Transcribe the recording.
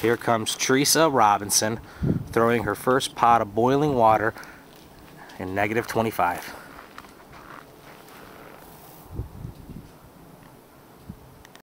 Here comes Teresa Robinson throwing her first pot of boiling water in negative 25.